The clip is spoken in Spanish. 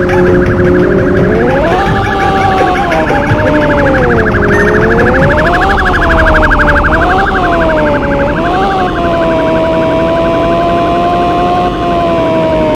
Gracias.